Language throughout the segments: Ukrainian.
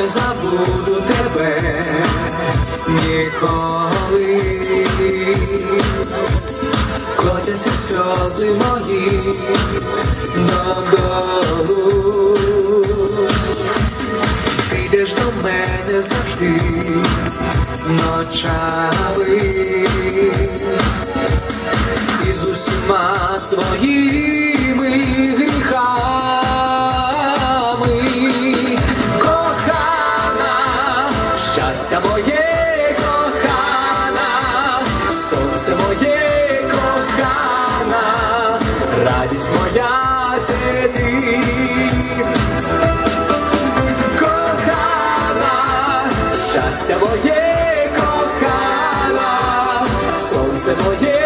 не забуду тебе ніколи. Котяться сльози мої додолу. Ти йдеш до мене завжди ночами і усіма своїми щастя моє кохана, сонце моє кохана, радість моя це ти. Кохана, щастя моє кохана, сонце моє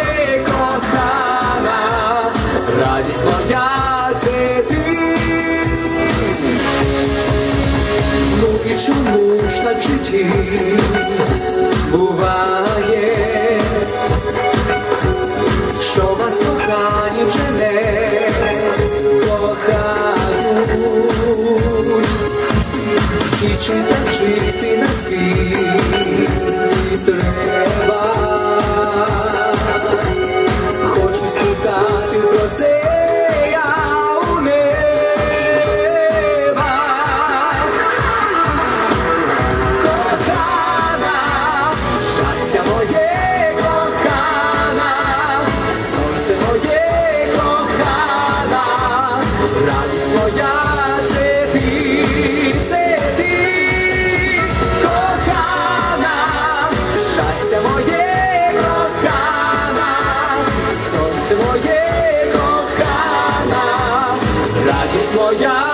чому ж так в житті буває, що вас кохані вже не кохають, і чи так жити на світі треба, хочу спитати про це. моє кохана, радість моя.